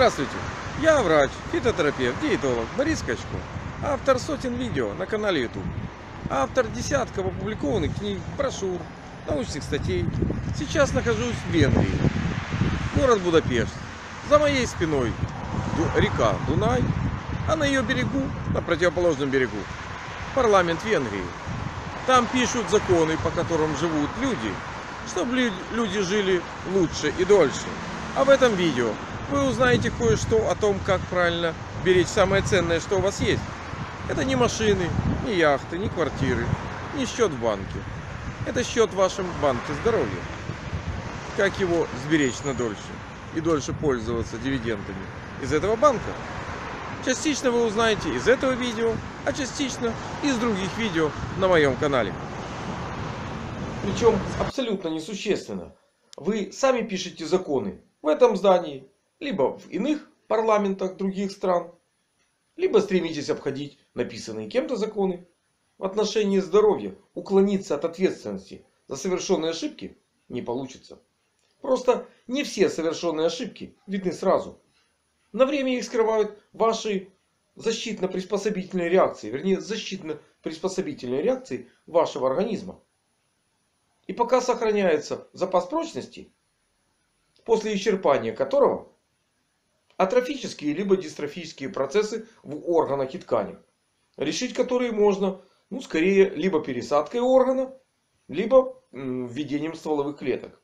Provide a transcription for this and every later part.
Здравствуйте, я врач, фитотерапевт, диетолог Борис Качко, автор сотен видео на канале YouTube, автор десятков опубликованных книг, брошюр, научных статей. Сейчас нахожусь в Венгрии, город Будапешт. За моей спиной река Дунай, а на ее берегу, на противоположном берегу, парламент Венгрии. Там пишут законы, по которым живут люди, чтобы лю- люди жили лучше и дольше. А в этом видео вы узнаете кое-что о том, как правильно беречь самое ценное, что у вас есть. Это не машины, не яхты, не квартиры, не счет в банке. Это счет в вашем банке здоровья. Как его сберечь на дольше и дольше пользоваться дивидендами из этого банка. Частично вы узнаете из этого видео, а частично из других видео на моем канале. Причем абсолютно несущественно. Вы сами пишете законы в этом здании, либо в иных парламентах других стран, либо стремитесь обходить написанные кем-то законы. В отношении здоровья уклониться от ответственности за совершенные ошибки не получится. Просто не все совершенные ошибки видны сразу. На время их скрывают ваши защитно-приспособительные реакции. Вернее, защитно-приспособительные реакции вашего организма. И пока сохраняется запас прочности, после исчерпания которого атрофические либо дистрофические процессы в органах и тканях. Решить которые можно, ну, скорее, либо пересадкой органа, либо введением стволовых клеток.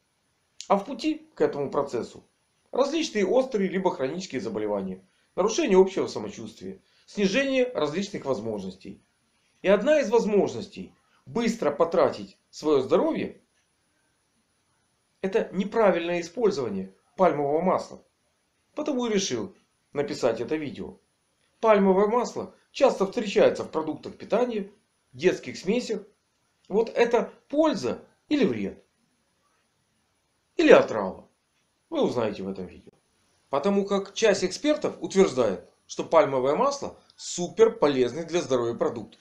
А в пути к этому процессу различные острые либо хронические заболевания, нарушение общего самочувствия, снижение различных возможностей. И одна из возможностей быстро потратить свое здоровье это неправильное использование пальмового масла. Потому и решил написать это видео. Пальмовое масло часто встречается в продуктах питания, детских смесях. Вот это польза или вред? Или отрава? Вы узнаете в этом видео. Потому как часть экспертов утверждает, что пальмовое масло супер полезный для здоровья продукт.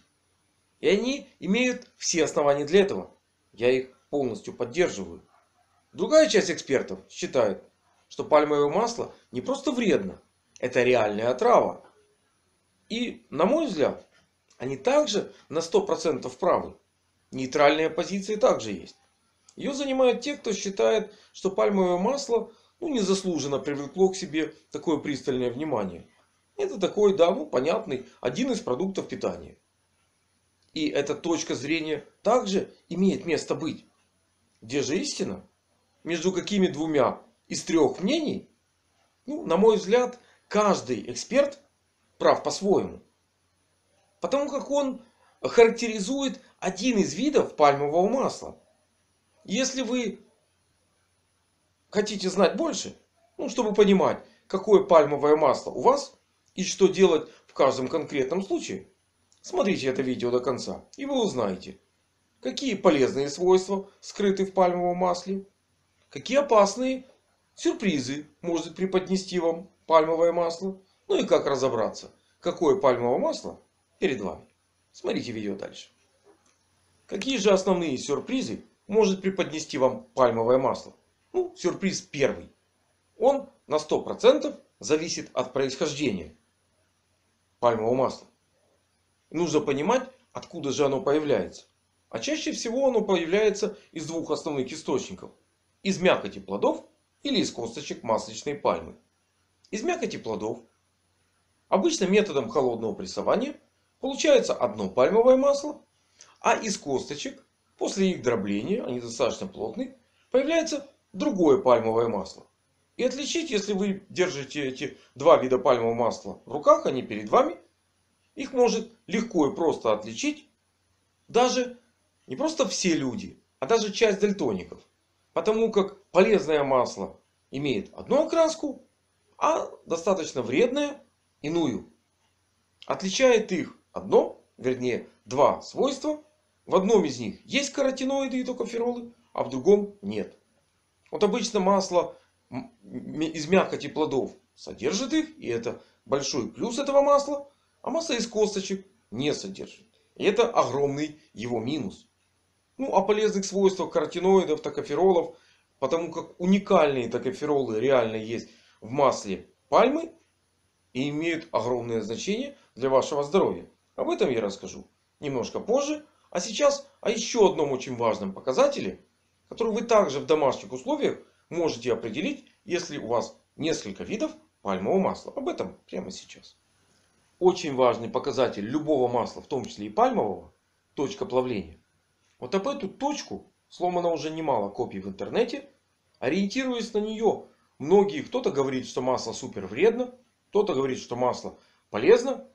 И они имеют все основания для этого. Я их полностью поддерживаю. Другая часть экспертов считает, что пальмовое масло не просто вредно. Это реальная отрава. И, на мой взгляд, они также на 100% правы. Нейтральные позиции также есть. Ее занимают те, кто считает, что пальмовое масло ну, незаслуженно привлекло к себе такое пристальное внимание. Это такой, да, ну, понятный, один из продуктов питания. И эта точка зрения также имеет место быть. Где же истина? Между какими двумя из трех мнений? Ну, на мой взгляд, каждый эксперт прав по-своему. Потому как он характеризует один из видов пальмового масла. Если вы хотите знать больше, ну, чтобы понимать, какое пальмовое масло у вас и что делать в каждом конкретном случае, смотрите это видео до конца. И вы узнаете, какие полезные свойства скрыты в пальмовом масле, какие опасные сюрпризы может преподнести вам пальмовое масло, ну и как разобраться, какое пальмовое масло перед вами. Смотрите видео дальше. Какие же основные сюрпризы может преподнести вам пальмовое масло? Ну, сюрприз первый. Он на 100% зависит от происхождения пальмового масла. Нужно понимать, откуда же оно появляется. А чаще всего оно появляется из двух основных источников. Из мякоти плодов или из косточек масличной пальмы. Из мякоти плодов обычно методом холодного прессования получается одно пальмовое масло. А из косточек после их дробления, они достаточно плотные, появляется другое пальмовое масло. И отличить, если вы держите эти два вида пальмового масла в руках, они перед вами, их может легко и просто отличить даже не просто все люди, а даже часть дальтоников. Потому как полезное масло имеет одну окраску, а достаточно вредное иную. Отличает их одно, вернее два свойства. В одном из них есть каротиноиды и токоферолы, а в другом нет. Вот обычно масло из мякоти плодов содержит их. И это большой плюс этого масла. А масло из косточек не содержит. И это огромный его минус. Ну, о полезных свойствах каротиноидов, токоферолов. Потому как уникальные токоферолы реально есть в масле пальмы и имеют огромное значение для вашего здоровья. Об этом я расскажу немножко позже. А сейчас о еще одном очень важном показателе, который вы также в домашних условиях можете определить, если у вас несколько видов пальмового масла. Об этом прямо сейчас. Очень важный показатель любого масла, в том числе и пальмового, точка плавления. Вот об эту точку сломано уже немало копий в интернете. Ориентируясь на нее, многие, кто-то говорит, что масло супер вредно, кто-то говорит, что масло полезно.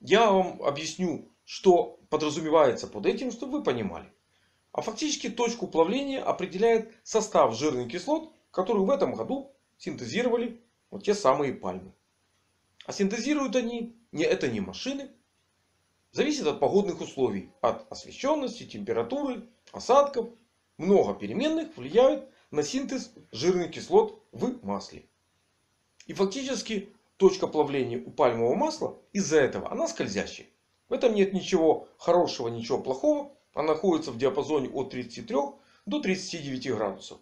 Я вам объясню, что подразумевается под этим, чтобы вы понимали. А фактически точку плавления определяет состав жирных кислот, которые в этом году синтезировали вот те самые пальмы. А синтезируют они, не, это не машины. Зависит от погодных условий. От освещенности, температуры, осадков. Много переменных влияют на синтез жирных кислот в масле. И фактически точка плавления у пальмового масла из-за этого она скользящая. В этом нет ничего хорошего, ничего плохого. Она находится в диапазоне от 33 до 39 градусов.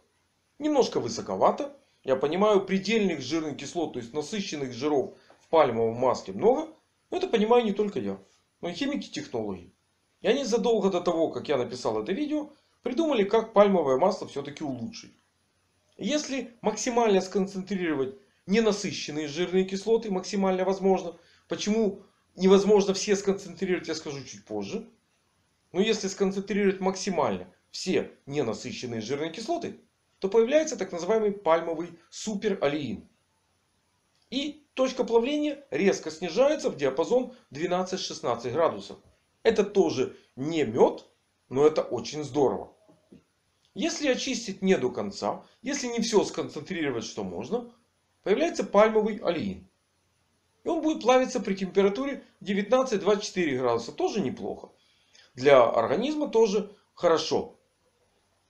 Немножко высоковато. Я понимаю, предельных жирных кислот, то есть насыщенных жиров в пальмовом масле много. Но это понимаю не только я, но и химики-технологи. И они задолго до того, как я написал это видео, придумали, как пальмовое масло все-таки улучшить. Если максимально сконцентрировать ненасыщенные жирные кислоты, максимально возможно. Почему невозможно все сконцентрировать, я скажу чуть позже. Но если сконцентрировать максимально все ненасыщенные жирные кислоты, то появляется так называемый пальмовый супералиин. И точка плавления резко снижается в диапазон 12-16 градусов. Это тоже не мед, но это очень здорово. Если очистить не до конца, если не все сконцентрировать, что можно, появляется пальмовый олеин. И он будет плавиться при температуре 19-24 градуса. Тоже неплохо. Для организма тоже хорошо.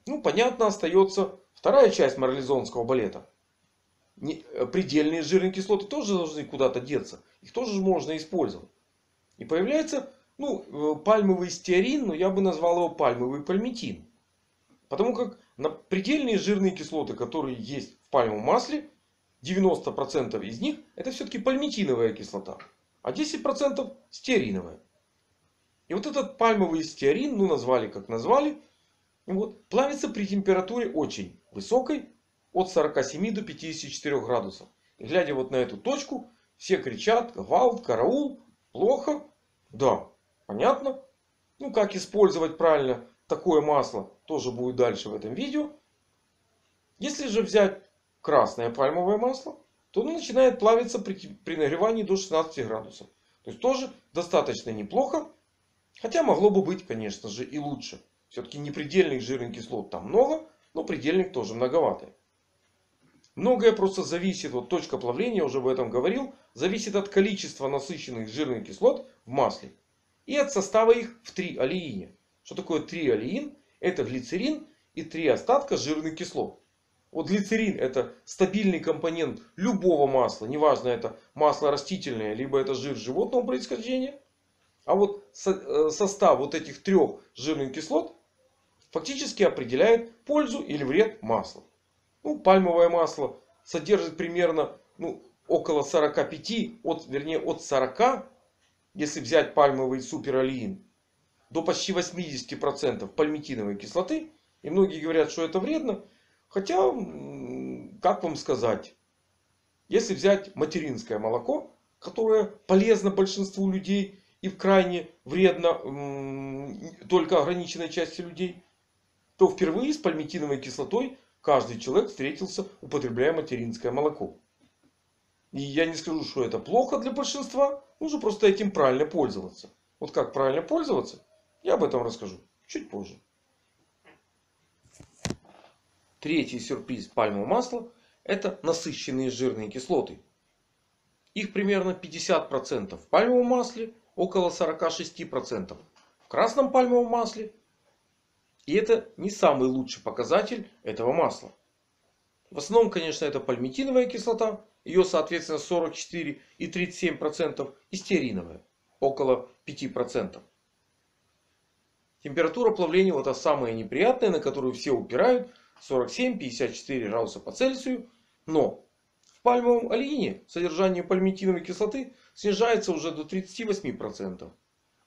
Ну, понятно, остается вторая часть морализонского балета. Э, предельные жирные кислоты тоже должны куда-то деться. Их тоже можно использовать. И появляется ну, э, пальмовый стеарин, но я бы назвал его пальмовый пальмитин. Потому как на предельные жирные кислоты, которые есть в пальмовом масле, 90% из них это все-таки пальмитиновая кислота. А 10% стеариновая. И вот этот пальмовый стеарин, ну назвали как назвали, вот, плавится при температуре очень высокой, от 47 до 54 градусов. И глядя вот на эту точку, все кричат, гвалт, караул, плохо. Да, понятно. Ну как использовать правильно такое масло, тоже будет дальше в этом видео. Если же взять красное пальмовое масло, то оно начинает плавиться при, при нагревании до 16 градусов. То есть тоже достаточно неплохо. Хотя могло бы быть, конечно же, и лучше. Все-таки непредельных жирных кислот там много, но предельных тоже многовато. Многое просто зависит, вот точка плавления, уже об этом говорил, зависит от количества насыщенных жирных кислот в масле. И от состава их в триолеине. Что такое триолеин? Это глицерин и три остатка жирных кислот. Вот глицерин это стабильный компонент любого масла. Неважно это масло растительное, либо это жир животного происхождения. А вот э, состав вот этих трех жирных кислот фактически определяет пользу или вред масла. Ну, пальмовое масло содержит примерно ну, около 45, от, вернее от 40, если взять пальмовый суперолеин, до почти 80% пальмитиновой кислоты. И многие говорят, что это вредно. Хотя, как вам сказать, если взять материнское молоко, которое полезно большинству людей и крайне вредно только ограниченной части людей, то впервые с пальмитиновой кислотой каждый человек встретился, употребляя материнское молоко. И я не скажу, что это плохо для большинства. Нужно просто этим правильно пользоваться. Вот как правильно пользоваться, я об этом расскажу чуть позже. Третий сюрприз пальмового масла это насыщенные жирные кислоты. Их примерно 50% в пальмовом масле, около 46% в красном пальмовом масле. И это не самый лучший показатель этого масла. В основном, конечно, это пальмитиновая кислота. Ее, соответственно, 44 и 37%. И стеариновая. Около 5%. Температура плавления вот та самая неприятная, на которую все упирают. 47-54 градуса по Цельсию. Но В пальмовом олеине содержание пальмитиновой кислоты снижается уже до 38%.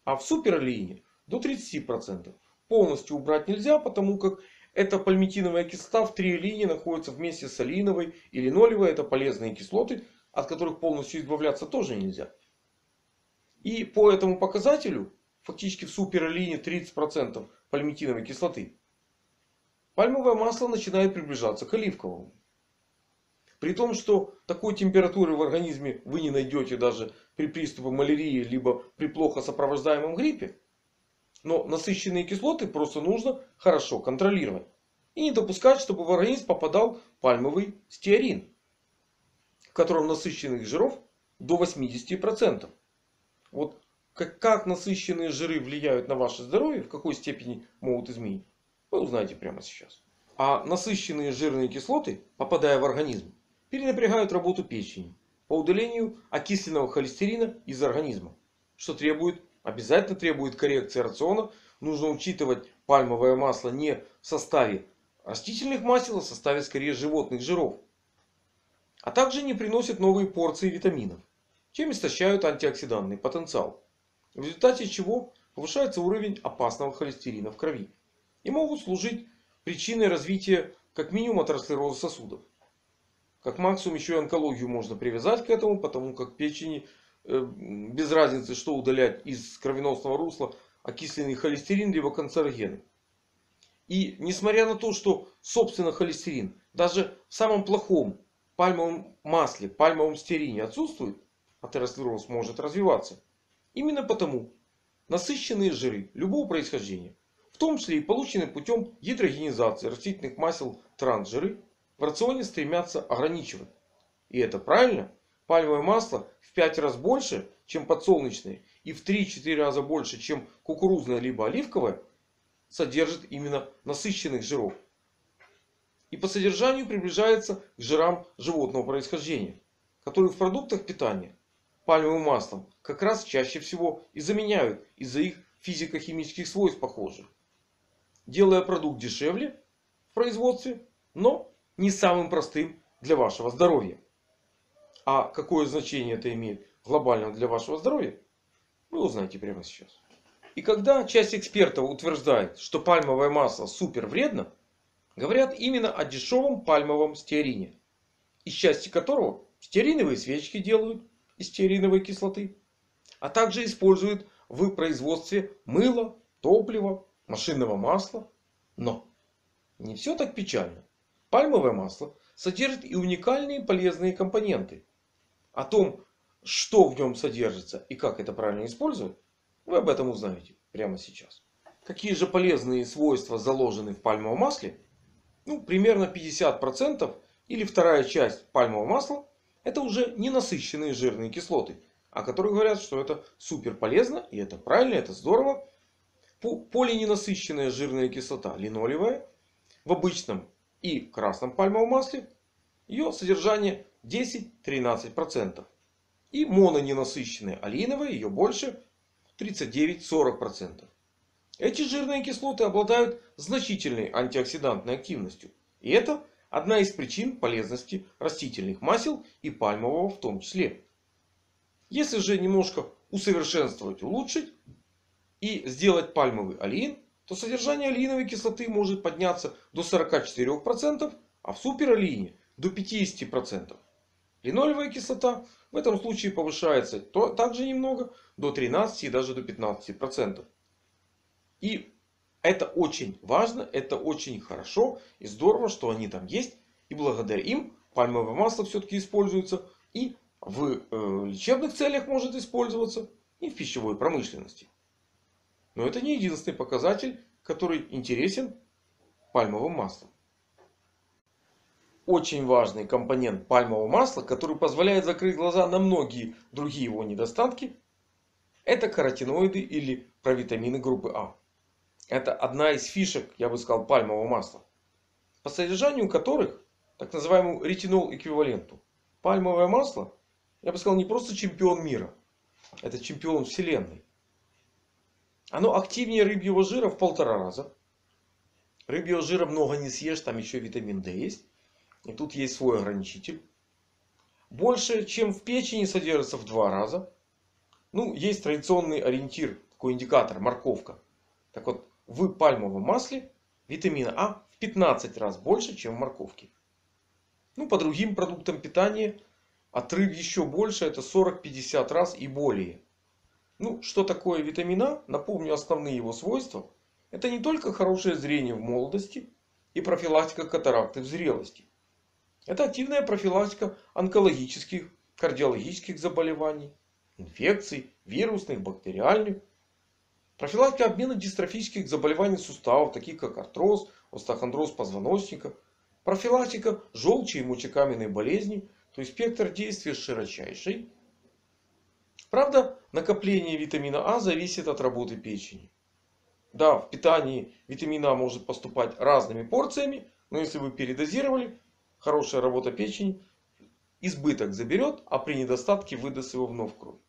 А в суперолеине до 30%. Полностью убрать нельзя, потому как эта пальмитиновая кислота в триолине находится вместе с олеиновой и линолевой. Это полезные кислоты, от которых полностью избавляться тоже нельзя. И по этому показателю, фактически в суперолине 30% пальмитиновой кислоты, пальмовое масло начинает приближаться к оливковому. При том, что такой температуры в организме вы не найдете даже при приступе малярии, либо при плохо сопровождаемом гриппе. Но насыщенные кислоты просто нужно хорошо контролировать. И не допускать, чтобы в организм попадал пальмовый стеарин. В котором насыщенных жиров до 80%. Вот как, как насыщенные жиры влияют на ваше здоровье, в какой степени могут изменить, вы узнаете прямо сейчас. А насыщенные жирные кислоты, попадая в организм, перенапрягают работу печени по удалению окисленного холестерина из организма. Что требует, обязательно требует коррекции рациона. Нужно учитывать пальмовое масло не в составе растительных масел, а в составе скорее животных жиров. А также не приносят новые порции витаминов, чем истощают антиоксидантный потенциал. В результате чего повышается уровень опасного холестерина в крови. И могут служить причиной развития как минимум атеросклероза сосудов. Как максимум еще и онкологию можно привязать к этому, потому как печени без разницы, что удалять из кровеносного русла, окисленный холестерин либо канцерогены. И несмотря на то, что собственно холестерин даже в самом плохом пальмовом масле, пальмовом стерине отсутствует, атеросклероз может развиваться. Именно потому насыщенные жиры любого происхождения, в том числе и полученные путем гидрогенизации растительных масел трансжиры, в рационе стремятся ограничивать. И это правильно. Пальмовое масло в 5 раз больше, чем подсолнечное. И в 3-4 раза больше, чем кукурузное либо оливковое. Содержит именно насыщенных жиров. И по содержанию приближается к жирам животного происхождения. Которые в продуктах питания пальмовым маслом как раз чаще всего и заменяют из-за их физико-химических свойств похожих. Делая продукт дешевле в производстве, но не самым простым для вашего здоровья. А какое значение это имеет глобально для вашего здоровья, вы узнаете прямо сейчас. И когда часть экспертов утверждает, что пальмовое масло супер вредно, говорят именно о дешевом пальмовом стеарине. Из части которого стеариновые свечки делают из стеариновой кислоты. А также используют в производстве мыла, топлива, машинного масла. Но не все так печально. Пальмовое масло содержит и уникальные полезные компоненты. О том, что в нем содержится и как это правильно использовать, вы об этом узнаете прямо сейчас. Какие же полезные свойства заложены в пальмовом масле? Ну, примерно 50% или вторая часть пальмового масла это уже ненасыщенные жирные кислоты. О которых говорят, что это супер полезно. И это правильно, это здорово. Полиненасыщенная жирная кислота линолевая. В обычном и красном пальмовом масле ее содержание 10-13%. И мононенасыщенное олеиновое ее больше 39-40%. Эти жирные кислоты обладают значительной антиоксидантной активностью. И это одна из причин полезности растительных масел и пальмового в том числе. Если же немножко усовершенствовать, улучшить и сделать пальмовый олеин, то содержание алииновой кислоты может подняться до 44%, а в супералиине до 50%. Линолевая кислота в этом случае повышается то, также немного до 13 и даже до 15%. И это очень важно, это очень хорошо и здорово, что они там есть. И благодаря им пальмовое масло все-таки используется и в э, лечебных целях может использоваться, и в пищевой промышленности. Но это не единственный показатель, который интересен пальмовым маслом. Очень важный компонент пальмового масла, который позволяет закрыть глаза на многие другие его недостатки, это каротиноиды или провитамины группы А. Это одна из фишек, я бы сказал, пальмового масла. По содержанию которых, так называемому ретинол эквиваленту, пальмовое масло, я бы сказал, не просто чемпион мира. Это чемпион вселенной. Оно активнее рыбьего жира в полтора раза. Рыбьего жира много не съешь, там еще витамин D есть. И тут есть свой ограничитель. больше, чем в печени, содержится в два раза. Ну, есть традиционный ориентир, такой индикатор, морковка. Так вот, в пальмовом масле витамина А в 15 раз больше, чем в морковке. Ну, по другим продуктам питания отрыв еще больше, это 40-50 раз и более. Ну, что такое витамин А? Напомню основные его свойства. Это не только хорошее зрение в молодости и профилактика катаракты в зрелости. Это активная профилактика онкологических, кардиологических заболеваний, инфекций, вирусных, бактериальных. Профилактика обмена дистрофических заболеваний суставов, таких как артроз, остеохондроз позвоночника. Профилактика желчи и мочекаменной болезни. То есть спектр действия широчайший. Правда, накопление витамина А зависит от работы печени. Да, в питании витамина А может поступать разными порциями. Но если вы передозировали, хорошая работа печени избыток заберет, а при недостатке выдаст его вновь в кровь.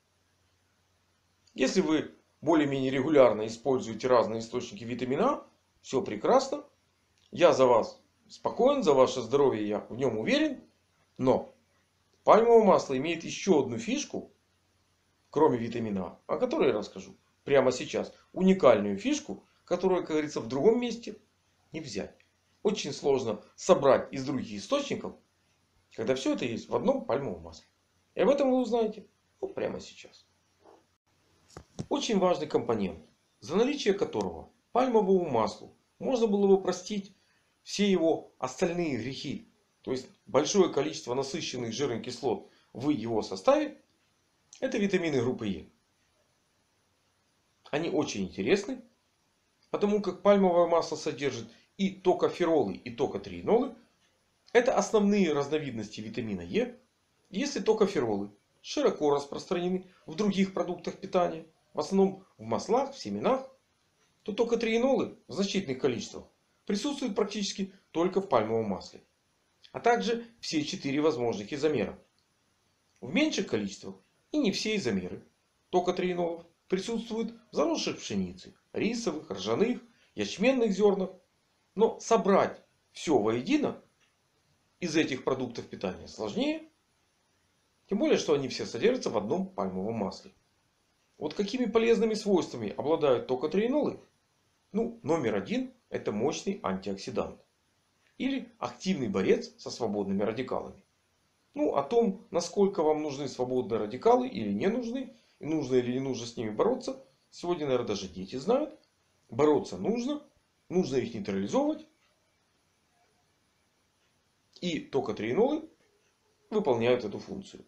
Если вы более-менее регулярно используете разные источники витамина А, все прекрасно. Я за вас спокоен, за ваше здоровье я в нем уверен. Но пальмовое масло имеет еще одну фишку, кроме витамина А, о которой я расскажу прямо сейчас. Уникальную фишку, которую, как говорится, в другом месте не взять. Очень сложно собрать из других источников, когда все это есть в одном пальмовом масле. И об этом вы узнаете вот прямо сейчас. Очень важный компонент, за наличие которого пальмовому маслу можно было бы простить все его остальные грехи. То есть большое количество насыщенных жирных кислот в его составе. Это витамины группы Е. Они очень интересны. Потому как пальмовое масло содержит и токоферолы, и токотриенолы. Это основные разновидности витамина Е. Если токоферолы широко распространены в других продуктах питания, в основном в маслах, в семенах, то токотриенолы в значительных количествах присутствуют практически только в пальмовом масле. А также все четыре возможных изомера. В меньших количествах и не все изомеры токотриенолов присутствуют в заросших пшеницы, рисовых, ржаных, ячменных зернах. Но собрать все воедино из этих продуктов питания сложнее. Тем более, что они все содержатся в одном пальмовом масле. Вот какими полезными свойствами обладают токотриенолы? Ну, номер один это мощный антиоксидант. Или активный борец со свободными радикалами. Ну, о том, насколько вам нужны свободные радикалы или не нужны, и нужно или не нужно с ними бороться, сегодня, наверное, даже дети знают. Бороться нужно, нужно их нейтрализовывать. И токотриенолы выполняют эту функцию.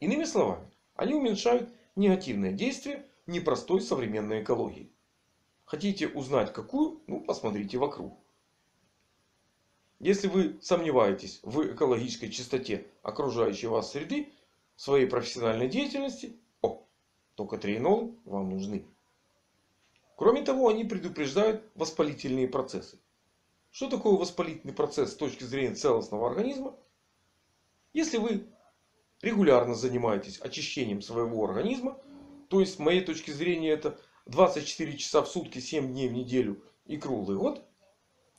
Иными словами, они уменьшают негативное действие непростой современной экологии. Хотите узнать какую? Ну, посмотрите вокруг. Если вы сомневаетесь в экологической чистоте окружающей вас среды, в своей профессиональной деятельности, о, только триенолы вам нужны. Кроме того, они предупреждают воспалительные процессы. Что такое воспалительный процесс с точки зрения целостного организма? Если вы регулярно занимаетесь очищением своего организма, то есть с моей точки зрения это 24 часа в сутки, 7 дней в неделю и круглый год,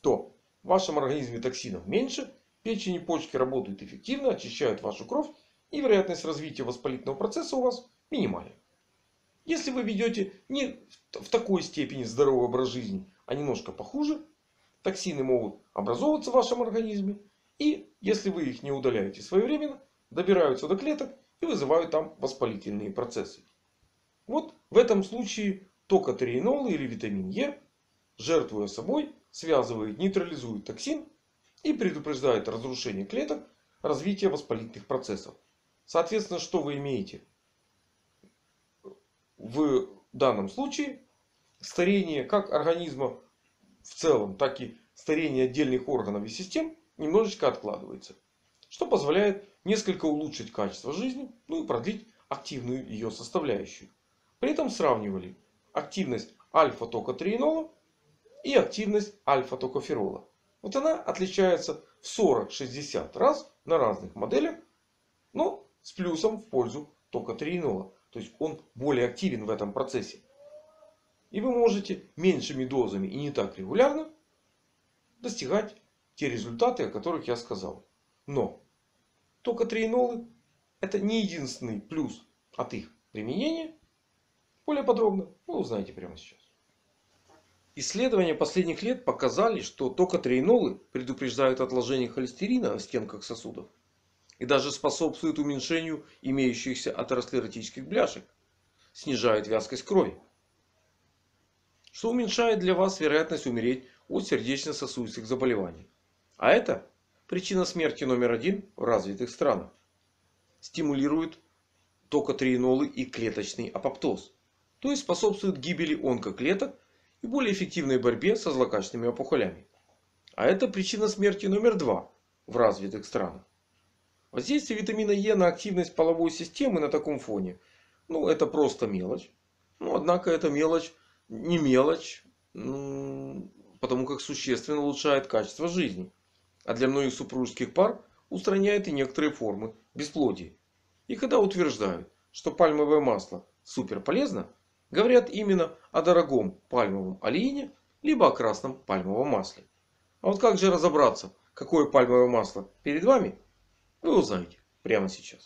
то в вашем организме токсинов меньше, печень и почки работают эффективно, очищают вашу кровь и вероятность развития воспалительного процесса у вас минимальна. Если вы ведете не в такой степени здоровый образ жизни, а немножко похуже, токсины могут образовываться в вашем организме. И если вы их не удаляете своевременно, добираются до клеток и вызывают там воспалительные процессы. Вот в этом случае токотриенол или витамин Е, жертвуя собой, связывает, нейтрализует токсин и предупреждает разрушение клеток, развитие воспалительных процессов. Соответственно, что вы имеете? В данном случае старение как организма в целом, так и старение отдельных органов и систем немножечко откладывается. Что позволяет несколько улучшить качество жизни, ну и продлить активную ее составляющую. При этом сравнивали активность альфа-токотриенола и активность альфа-токоферола. Вот она отличается в 40-60 раз на разных моделях, но с плюсом в пользу токотриенола. То есть он более активен в этом процессе. И вы можете меньшими дозами и не так регулярно достигать те результаты, о которых я сказал. Но токотриенолы это не единственный плюс от их применения. Более подробно вы узнаете прямо сейчас. Исследования последних лет показали, что токотриенолы предупреждают отложение холестерина на стенках сосудов. И даже способствуют уменьшению имеющихся атеросклеротических бляшек. Снижают вязкость крови. Что уменьшает для вас вероятность умереть от сердечно-сосудистых заболеваний. А это причина смерти номер один в развитых странах. Стимулирует токотриенолы и клеточный апоптоз. То есть способствует гибели онкоклеток и более эффективной борьбе со злокачественными опухолями. А это причина смерти номер два в развитых странах. Воздействие витамина Е на активность половой системы на таком фоне. Ну, это просто мелочь. Но, однако, эта мелочь не мелочь. Потому как существенно улучшает качество жизни. А для многих супружеских пар устраняет и некоторые формы бесплодия. И когда утверждают, что пальмовое масло супер полезно, говорят именно о дорогом пальмовом олеине, либо о красном пальмовом масле. А вот как же разобраться, какое пальмовое масло перед вами, вы узнаете прямо сейчас.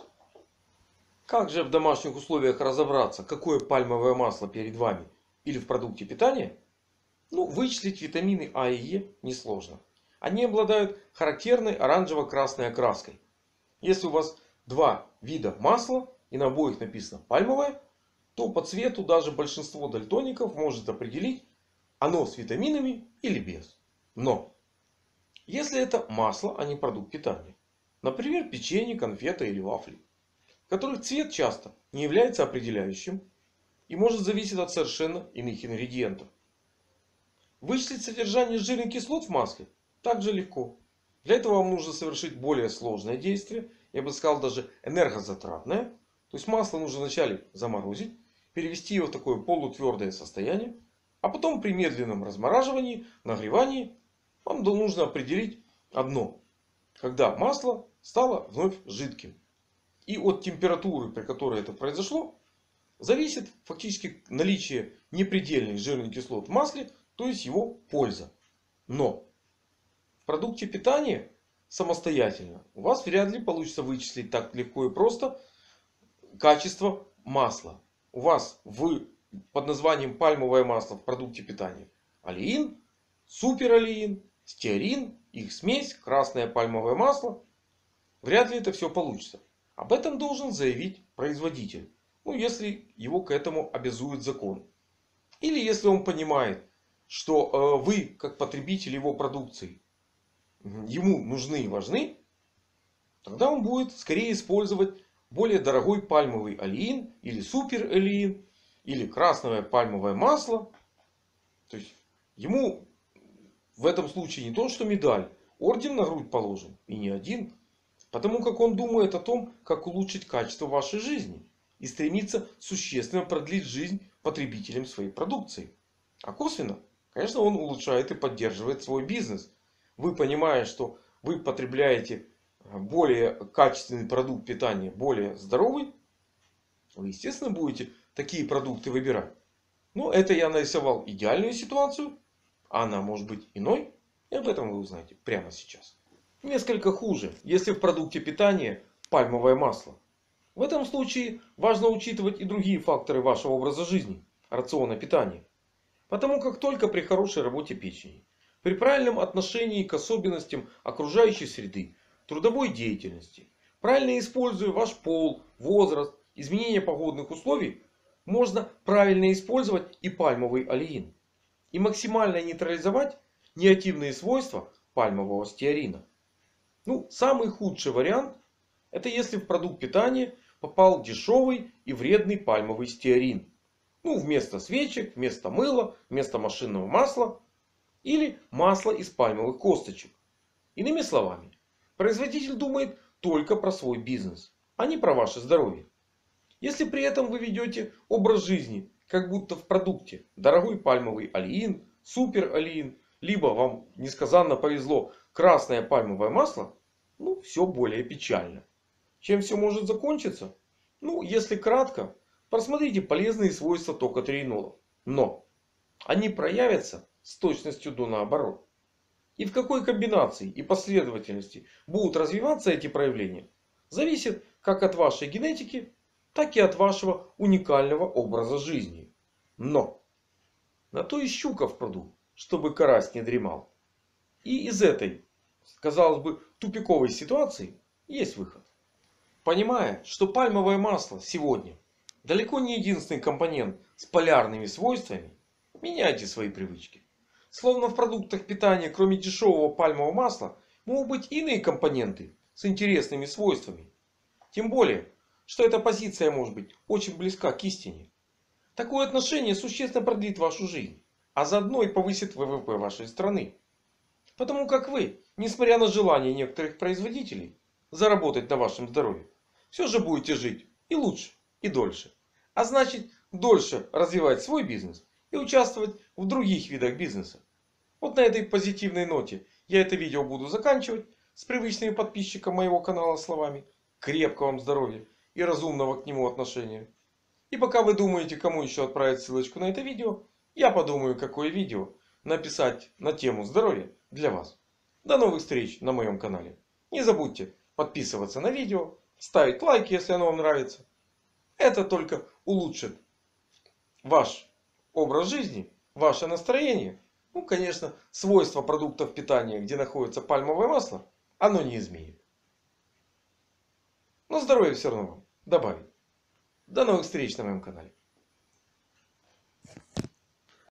Как же в домашних условиях разобраться, какое пальмовое масло перед вами или в продукте питания? Ну, вычислить витамины А и Е несложно. Они обладают характерной оранжево-красной окраской. Если у вас два вида масла и на обоих написано пальмовое, то по цвету даже большинство дальтоников может определить оно с витаминами или без. Но если это масло, а не продукт питания, например печенье, конфеты или вафли, в которых цвет часто не является определяющим и может зависеть от совершенно иных ингредиентов. Вычислить содержание жирных кислот в масле также легко. Для этого вам нужно совершить более сложное действие. Я бы сказал даже энергозатратное. То есть масло нужно вначале заморозить. Перевести его в такое полутвердое состояние. А потом при медленном размораживании, нагревании вам нужно определить одно. Когда масло стало вновь жидким. И от температуры, при которой это произошло, зависит фактически наличие непредельных жирных кислот в масле, то есть его польза. Но в продукте питания самостоятельно у вас вряд ли получится вычислить так легко и просто качество масла. У вас в, под названием пальмовое масло в продукте питания олеин, суперолеин, стеарин, их смесь, красное пальмовое масло. Вряд ли это все получится. Об этом должен заявить производитель. Ну, если его к этому обязует закон. Или если он понимает, что э, вы, как потребитель его продукции, ему нужны и важны, тогда он будет скорее использовать более дорогой пальмовый олеин или супер олеин или красное пальмовое масло. То есть ему в этом случае не то что медаль, орден на грудь положен и не один. Потому как он думает о том, как улучшить качество вашей жизни. И стремится существенно продлить жизнь потребителям своей продукции. А косвенно, конечно, он улучшает и поддерживает свой бизнес вы понимая, что вы потребляете э, более качественный продукт питания, более здоровый, вы естественно будете такие продукты выбирать. Но это я нарисовал идеальную ситуацию. А она может быть иной. И об этом вы узнаете прямо сейчас. Несколько хуже, если в продукте питания пальмовое масло. В этом случае важно учитывать и другие факторы вашего образа жизни, рациона питания. Потому как только при хорошей работе печени при правильном отношении к особенностям окружающей среды, трудовой деятельности, правильно используя ваш пол, возраст, изменение погодных условий, можно правильно использовать и пальмовый олеин. И максимально нейтрализовать негативные свойства пальмового стеарина. Ну, самый худший вариант, это если в продукт питания попал дешевый и вредный пальмовый стеарин. Ну, вместо свечек, вместо мыла, вместо машинного масла или масло из пальмовых косточек. Иными словами, производитель думает только про свой бизнес, а не про ваше здоровье. Если при этом вы ведете образ жизни, как будто в продукте дорогой пальмовый олеин, супер олеин, либо вам несказанно повезло красное пальмовое масло, ну все более печально. Чем все может закончиться? Ну, если кратко, просмотрите полезные свойства токотриенолов. Но они проявятся с точностью до наоборот. И в какой комбинации и последовательности будут развиваться эти проявления, зависит как от вашей генетики, так и от вашего уникального образа жизни. Но на то и щука в пруду, чтобы карась не дремал. И из этой, казалось бы, тупиковой ситуации есть выход. Понимая, что пальмовое масло сегодня далеко не единственный компонент с полярными свойствами, меняйте свои привычки. Словно в продуктах питания, кроме дешевого пальмового масла, могут быть иные компоненты с интересными свойствами. Тем более, что эта позиция может быть очень близка к истине. Такое отношение существенно продлит вашу жизнь, а заодно и повысит ВВП вашей страны. Потому как вы, несмотря на желание некоторых производителей заработать на вашем здоровье, все же будете жить и лучше, и дольше. А значит, дольше развивать свой бизнес и участвовать в других видах бизнеса. Вот на этой позитивной ноте я это видео буду заканчивать с привычными подписчикам моего канала словами. Крепкого вам здоровья и разумного к нему отношения. И пока вы думаете, кому еще отправить ссылочку на это видео, я подумаю, какое видео написать на тему здоровья для вас. До новых встреч на моем канале. Не забудьте подписываться на видео, ставить лайки, если оно вам нравится. Это только улучшит ваш образ жизни, ваше настроение. Ну, конечно, свойства продуктов питания, где находится пальмовое масло, оно не изменит. Но здоровье все равно вам добавить. До новых встреч на моем канале.